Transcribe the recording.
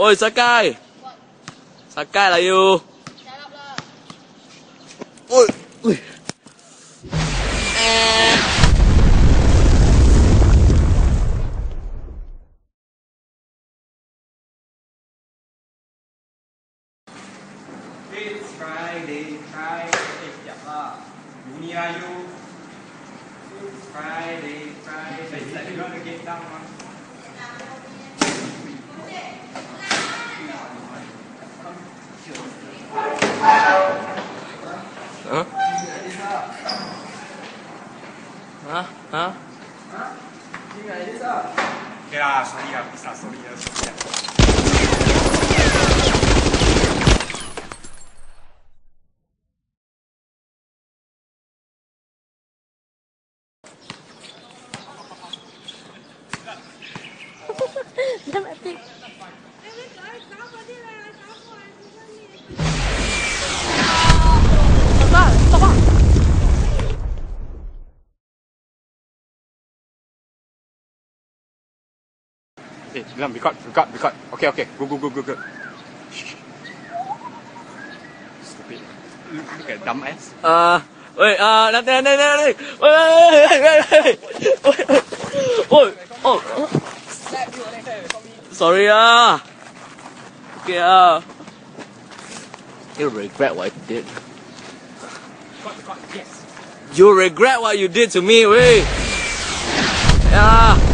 Ôi Sakai Sakai là yêu Ôi Ui. It's Friday, Friday, chậm là you? It's Friday, Friday. Tại vì nó được get down mà. 啊啊啊！对面的啥？给啊，手里啊，比啥手里啊？哈哈！你他妈！Eh, okay, Lam, record, record, record. Okay, okay, go, go, go, go, go. Stupid. Look, at dumb ass. À, ôi, à, đây, đây, đây, đây, ôi, ôi, ôi, ôi, ôi, ôi, ôi, sorry à, okay à, You'll regret what you did. Yes. You'll regret what you did to me, wey. Yeah.